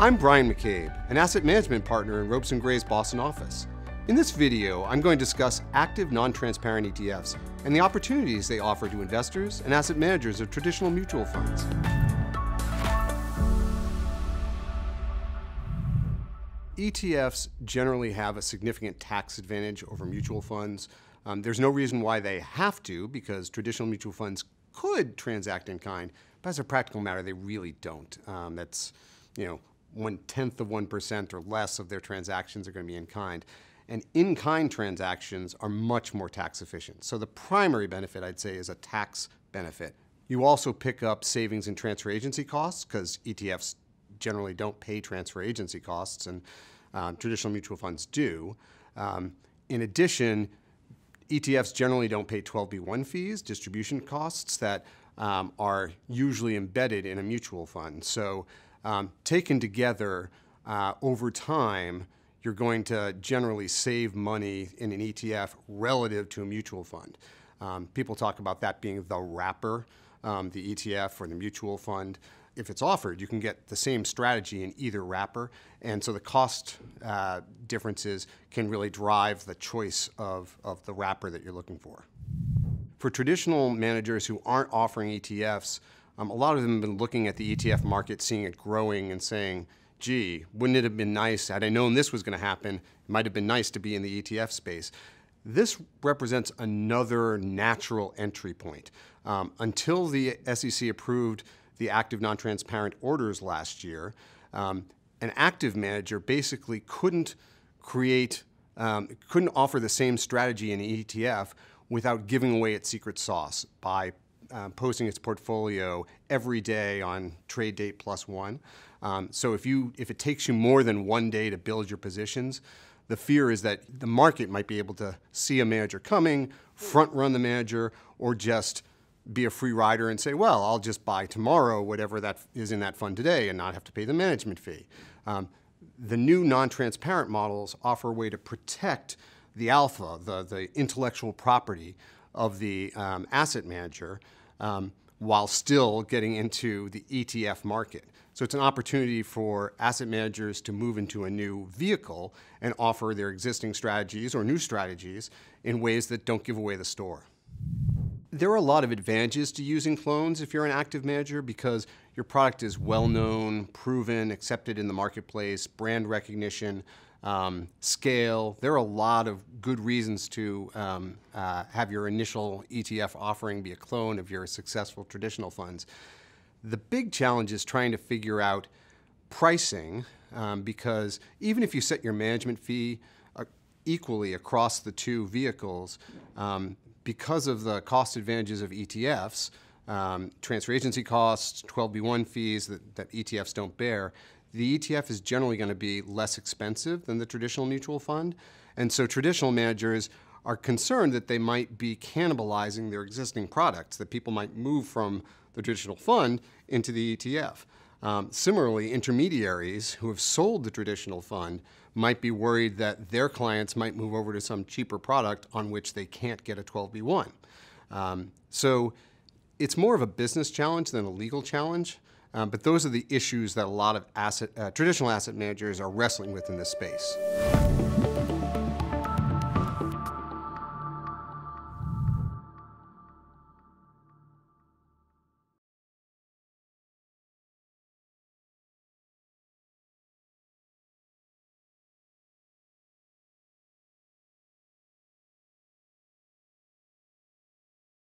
I'm Brian McCabe, an asset management partner in Ropes & Gray's Boston office. In this video, I'm going to discuss active non-transparent ETFs and the opportunities they offer to investors and asset managers of traditional mutual funds. ETFs generally have a significant tax advantage over mutual funds. Um, there's no reason why they have to because traditional mutual funds could transact in kind, but as a practical matter, they really don't. Um, that's, you know, one tenth of 1% or less of their transactions are going to be in kind. And in kind transactions are much more tax efficient. So the primary benefit, I'd say, is a tax benefit. You also pick up savings in transfer agency costs because ETFs generally don't pay transfer agency costs, and um, traditional mutual funds do. Um, in addition, ETFs generally don't pay 12b1 fees, distribution costs that um, are usually embedded in a mutual fund. So um, taken together uh, over time, you're going to generally save money in an ETF relative to a mutual fund. Um, people talk about that being the wrapper, um, the ETF or the mutual fund if it's offered, you can get the same strategy in either wrapper. And so the cost uh, differences can really drive the choice of, of the wrapper that you're looking for. For traditional managers who aren't offering ETFs, um, a lot of them have been looking at the ETF market, seeing it growing and saying, gee, wouldn't it have been nice, had I known this was going to happen, it might have been nice to be in the ETF space. This represents another natural entry point. Um, until the SEC approved the active non-transparent orders last year, um, an active manager basically couldn't create, um, couldn't offer the same strategy in ETF without giving away its secret sauce by um, posting its portfolio every day on trade date plus one. Um, so if you if it takes you more than one day to build your positions, the fear is that the market might be able to see a manager coming, front run the manager, or just be a free rider and say, well, I'll just buy tomorrow whatever that is in that fund today and not have to pay the management fee. Um, the new non-transparent models offer a way to protect the alpha, the, the intellectual property of the um, asset manager um, while still getting into the ETF market. So it's an opportunity for asset managers to move into a new vehicle and offer their existing strategies or new strategies in ways that don't give away the store. There are a lot of advantages to using clones if you're an active manager because your product is well known, proven, accepted in the marketplace, brand recognition, um, scale. There are a lot of good reasons to um, uh, have your initial ETF offering be a clone of your successful traditional funds. The big challenge is trying to figure out pricing um, because even if you set your management fee uh, equally across the two vehicles, um, because of the cost advantages of ETFs, um, transfer agency costs, 12b1 fees that, that ETFs don't bear, the ETF is generally going to be less expensive than the traditional mutual fund. And so traditional managers are concerned that they might be cannibalizing their existing products, that people might move from the traditional fund into the ETF. Um, similarly, intermediaries who have sold the traditional fund might be worried that their clients might move over to some cheaper product on which they can't get a 12B1. Um, so it's more of a business challenge than a legal challenge, um, but those are the issues that a lot of asset, uh, traditional asset managers are wrestling with in this space.